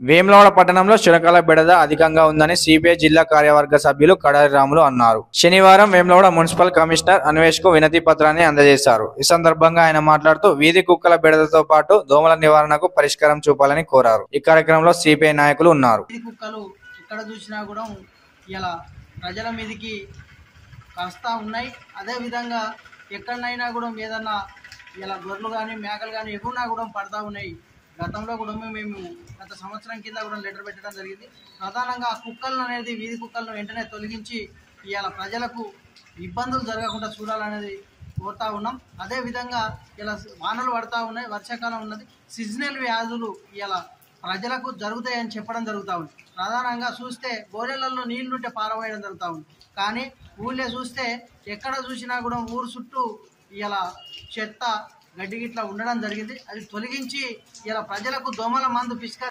వేములవాడ పట్టణంలో చురకాల బెడద అధికంగా ఉందని సిపిఐ జిల్లా కార్యవర్గ సభ్యులు కడారి రాములు అన్నారు. శనివారం వేములవాడ మున్సిపల్ కమిషనర్ అన్వేష్కు వినతి పత్రాన్ని అందజేశారు. ఈ సందర్భంగా ఆయన మాట్లాడుతూ వీధి కుక్కల బెడదతో పాటు దోమల నివారణకు పరిష్కారం చూపాలని కోరారు. ఈ కార్యక్రమంలో సిపిఐ నాయకులు ఉన్నారు. ఎక్కడ చూసినా కూడా ఇలా ప్రజల మీదకి కాస్తా ఉన్నాయి. అదేవిధంగా ఎక్కడనైనా కూడా ఏదన్నా ఇలా గొర్రెలు కానీ మేకలు కానీ ఎగురునా కూడా పడతా ఉన్నాయి. గతంలో కూడా మేము గత సంవత్సరం కింద కూడా లెటర్ పెట్టడం జరిగింది. ప్రధానంగా ఆ కుక్కలను అనేది వీధి కుక్కలను వెంటనే తొలగించి ఇవాళ ప్రజలకు ఇబ్బందులు జరగకుండా చూడాలనేది కోరుతా ఉన్నాం. అదేవిధంగా ఇలా వానలు పడతా ఉన్నాయి వర్షాకాలం ఉన్నది సీజనల్ వ్యాధులు ఇలా ప్రజలకు జరుగుతాయని చెప్పడం జరుగుతూ ఉంది. ప్రధానంగా చూస్తే గోరెలలో నీళ్ళుంటే పారవేయడం జరుగుతూ ఉంది. కానీ ఊళ్ళో చూస్తే ఎక్కడ చూసినా కూడా ఊరు చుట్టూ ఇలా చెత్త గడ్డి గిట్లా ఉండడం జరిగింది. అది తొలగించి ఇలా ప్రజలకు దోమల మందు పిసిక